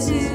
to